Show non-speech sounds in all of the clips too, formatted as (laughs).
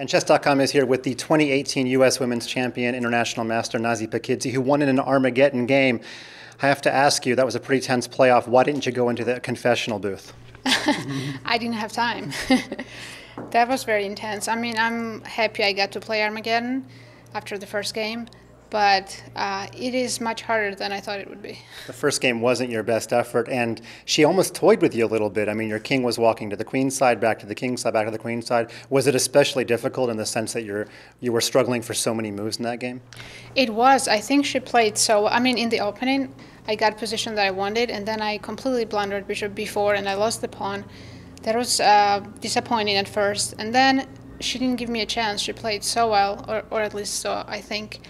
And Chess.com is here with the 2018 U.S. Women's Champion International Master Nazi Paikidze, who won in an Armageddon game. I have to ask you, that was a pretty tense playoff. Why didn't you go into the confessional booth? (laughs) I didn't have time. (laughs) that was very intense. I mean, I'm happy I got to play Armageddon after the first game but uh, it is much harder than I thought it would be. The first game wasn't your best effort, and she almost toyed with you a little bit. I mean, your king was walking to the queen side, back to the king side, back to the queen side. Was it especially difficult in the sense that you're you were struggling for so many moves in that game? It was. I think she played so. I mean, in the opening, I got a position that I wanted, and then I completely blundered bishop b4, and I lost the pawn. That was uh, disappointing at first, and then she didn't give me a chance. She played so well, or, or at least so I think.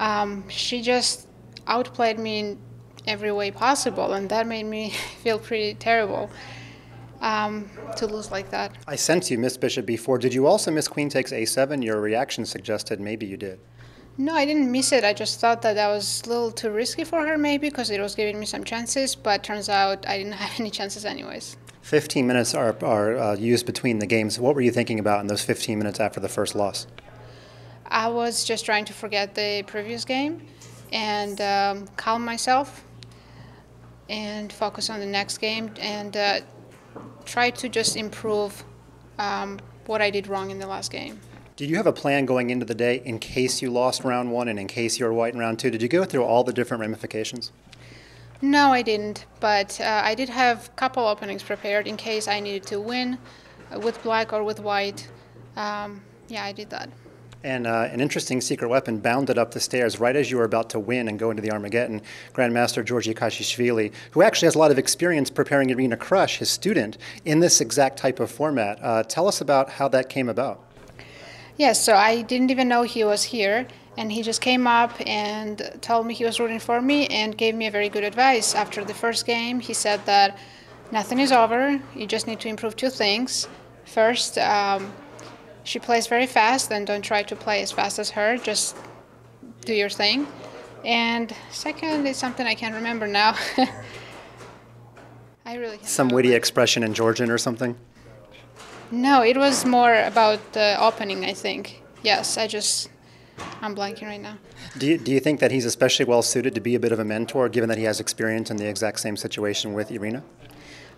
Um, she just outplayed me in every way possible, and that made me (laughs) feel pretty terrible um, to lose like that. I sense you missed bishop b4. Did you also miss queen takes a7? Your reaction suggested maybe you did. No, I didn't miss it. I just thought that that was a little too risky for her, maybe, because it was giving me some chances, but turns out I didn't (laughs) have any chances anyways. 15 minutes are, are uh, used between the games. What were you thinking about in those 15 minutes after the first loss? I was just trying to forget the previous game and um, calm myself and focus on the next game and uh, try to just improve um, what I did wrong in the last game. Did you have a plan going into the day in case you lost round one and in case you were white in round two? Did you go through all the different ramifications? No, I didn't, but uh, I did have a couple openings prepared in case I needed to win with black or with white. Um, yeah, I did that and uh, an interesting secret weapon bounded up the stairs right as you were about to win and go into the Armageddon. Grandmaster Georgi Kacheishvili, who actually has a lot of experience preparing Irina Krush, his student, in this exact type of format. Uh, tell us about how that came about. Yes, so I didn't even know he was here, and he just came up and told me he was rooting for me and gave me a very good advice. After the first game, he said that nothing is over, you just need to improve two things. First, um, she plays very fast and don't try to play as fast as her just do your thing. And second is something i can't remember now. (laughs) I really some remember. witty expression in georgian or something? No it was more about the opening i think. Yes i just i'm blanking right now. Do you, do you think that he's especially well suited to be a bit of a mentor given that he has experience in the exact same situation with irina?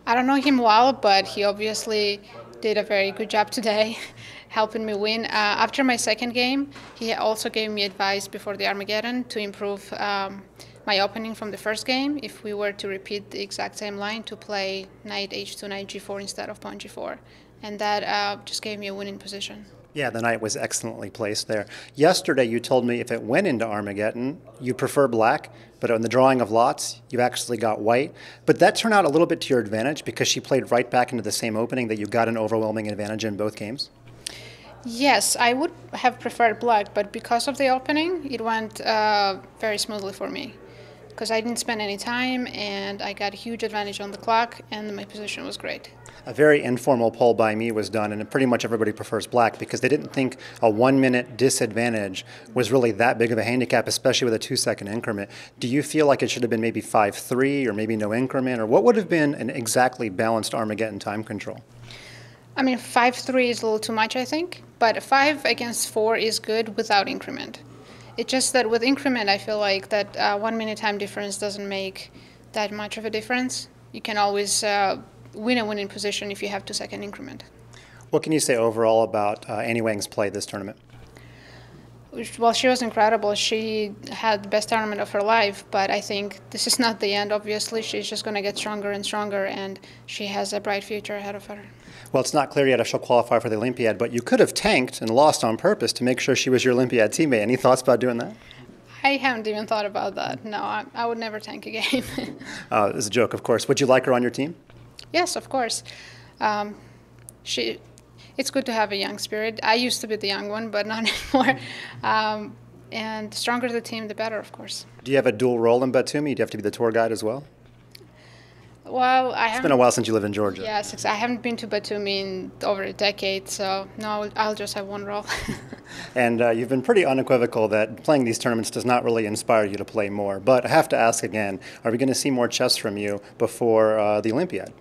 I don't know him well but he obviously did a very good job today (laughs) helping me win. Uh, after my second game, he also gave me advice before the Armageddon to improve um, my opening from the first game if we were to repeat the exact same line to play knight h2, knight g4 instead of pawn g4. And that uh, just gave me a winning position. Yeah, the knight was excellently placed there. Yesterday, you told me if it went into Armageddon, you prefer black, but in the drawing of lots, you actually got white. But that turned out a little bit to your advantage because she played right back into the same opening that you got an overwhelming advantage in both games. Yes, I would have preferred black, but because of the opening, it went uh, very smoothly for me. Because I didn't spend any time and I got a huge advantage on the clock, and my position was great. A very informal poll by me was done, and pretty much everybody prefers black because they didn't think a one minute disadvantage was really that big of a handicap, especially with a two second increment. Do you feel like it should have been maybe 5 3 or maybe no increment, or what would have been an exactly balanced Armageddon time control? I mean, 5 3 is a little too much, I think, but 5 against 4 is good without increment. It's just that with increment, I feel like that uh, one minute time difference doesn't make that much of a difference. You can always uh, win a winning position if you have two second increment. What can you say overall about uh, Annie Wang's play this tournament? Well, she was incredible. She had the best tournament of her life, but I think this is not the end, obviously. She's just going to get stronger and stronger, and she has a bright future ahead of her. Well, it's not clear yet if she'll qualify for the Olympiad, but you could have tanked and lost on purpose to make sure she was your Olympiad teammate. Any thoughts about doing that? I haven't even thought about that. No, I, I would never tank a game. (laughs) uh, it's a joke, of course. Would you like her on your team? Yes, of course. Um, she it's good to have a young spirit. I used to be the young one, but not (laughs) anymore. Um, and the stronger the team, the better, of course. Do you have a dual role in Batumi? Do you have to be the tour guide as well? Well, I It's been a while since you live in Georgia. Yes, I haven't been to Batumi in over a decade, so no, I'll just have one role. (laughs) and uh, you've been pretty unequivocal that playing these tournaments does not really inspire you to play more. But I have to ask again: Are we going to see more chess from you before uh, the Olympiad?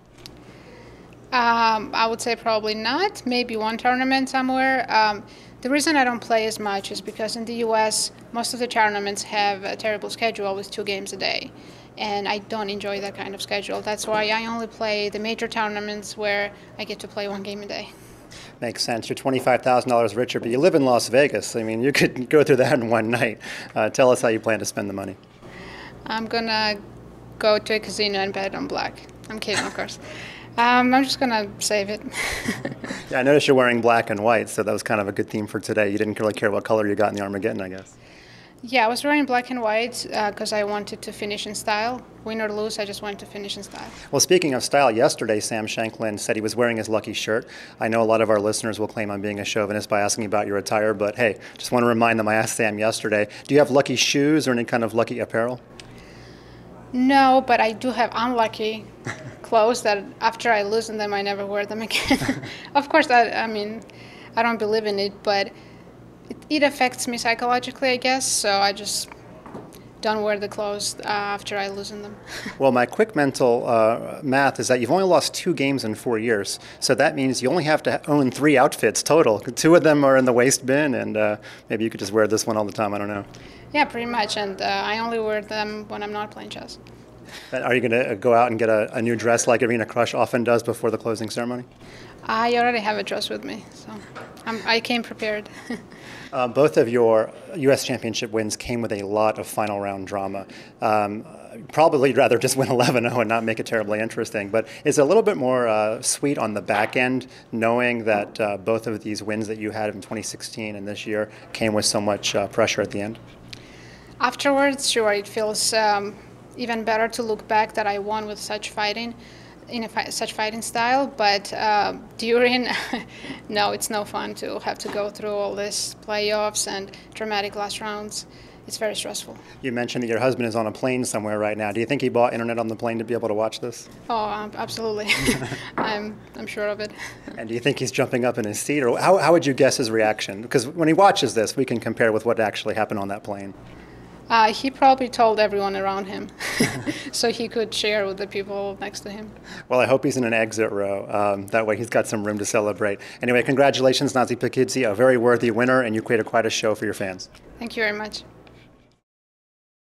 Um, I would say probably not. Maybe one tournament somewhere. Um, the reason I don't play as much is because in the U.S. most of the tournaments have a terrible schedule with two games a day, and I don't enjoy that kind of schedule. That's why I only play the major tournaments where I get to play one game a day. Makes sense. You're $25,000 richer, but you live in Las Vegas. I mean, you could go through that in one night. Uh, tell us how you plan to spend the money. I'm gonna go to a casino and bet on black. I'm kidding, of course. (laughs) Um, I'm just gonna save it. (laughs) yeah, I noticed you're wearing black and white, so that was kind of a good theme for today. You didn't really care what color you got in the Armageddon, I guess. Yeah, I was wearing black and white because uh, I wanted to finish in style. Win or lose, I just wanted to finish in style. Well, speaking of style, yesterday Sam Shankland said he was wearing his lucky shirt. I know a lot of our listeners will claim I'm being a chauvinist by asking about your attire, but hey, just want to remind them I asked Sam yesterday do you have lucky shoes or any kind of lucky apparel? No, but I do have unlucky (laughs) clothes that after I lose them, I never wear them again. (laughs) of course, I, I mean, I don't believe in it, but it, it affects me psychologically, I guess. So I just don't wear the clothes uh, after I loosen them. (laughs) well, my quick mental uh, math is that you've only lost two games in four years. So that means you only have to own three outfits total. Two of them are in the waste bin, and uh, maybe you could just wear this one all the time. I don't know. Yeah, pretty much. And uh, I only wear them when I'm not playing chess. Are you going to go out and get a, a, new dress like Irina Krush often does before the closing ceremony? I already have a dress with me, so I'm, i came prepared. (laughs) uh, both of your U.S. Championship wins came with a lot of final round drama. Um, probably rather just win 11-0 and not make it terribly interesting. But it's a little bit more uh, sweet on the back end, knowing that uh, both of these wins that you had in 2016 and this year came with so much uh, pressure at the end? Afterwards, sure, it feels um, even better to look back that I won with such fighting in a fi- such fighting style. But uh, during, (laughs) no, it's no fun to have to go through all this playoffs and dramatic last rounds. It's very stressful. You mentioned that your husband is on a plane somewhere right now. Do you think he bought internet on the plane to be able to watch this? Oh, um, absolutely. (laughs) (laughs) I'm, I'm sure of it. And do you think he's jumping up in his seat, or how, how would you guess his reaction? Because when he watches this, we can compare with what actually happened on that plane. Uh, he probably told everyone around him (laughs) so he could share with the people next to him. Well, I hope he's in an exit row. Um, that way he's got some room to celebrate. Anyway, congratulations, Nazi Paikidze, a very worthy winner, and you created quite a show for your fans. Thank you very much.